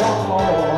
花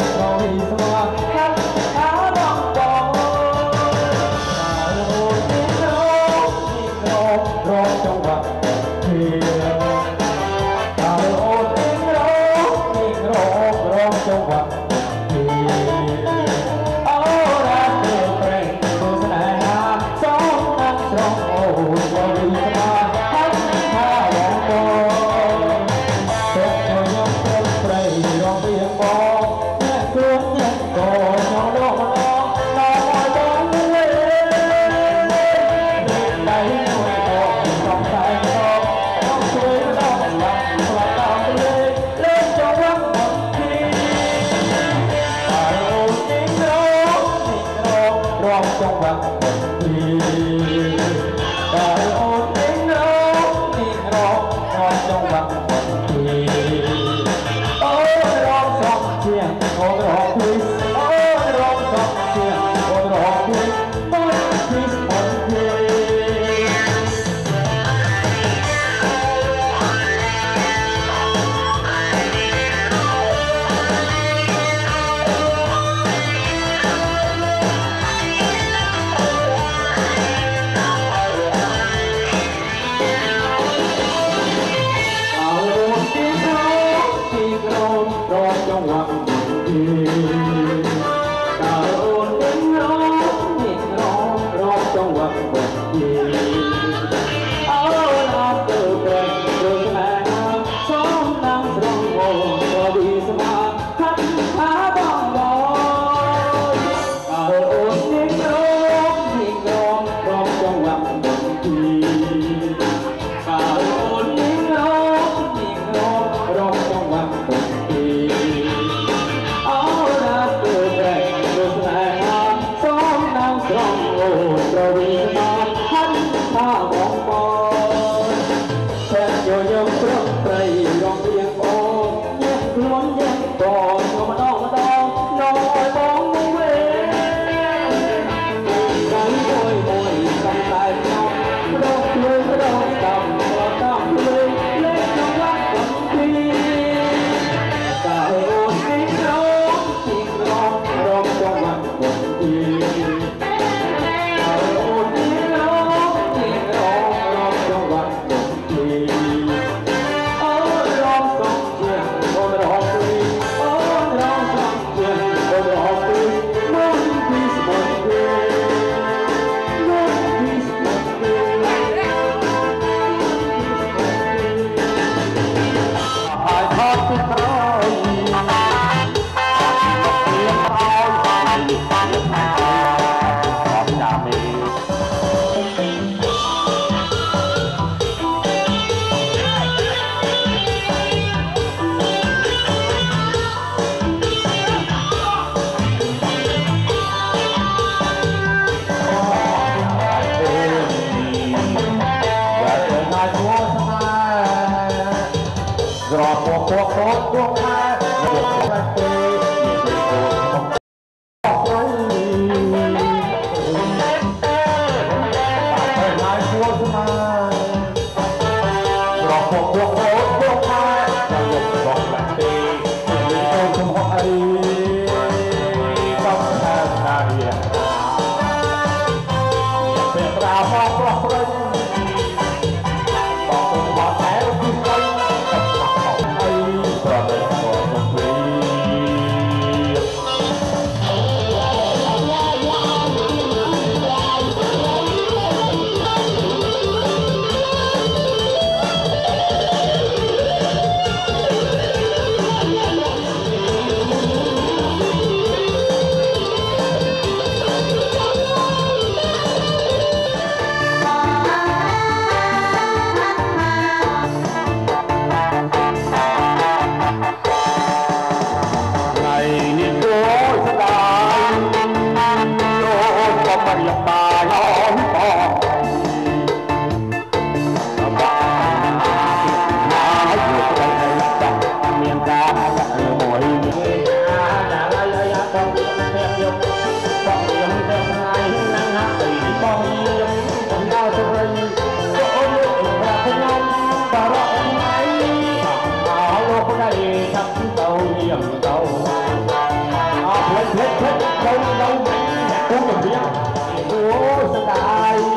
หัวโคตรดวงตาหัวโคตรเตะ shining 我是大爷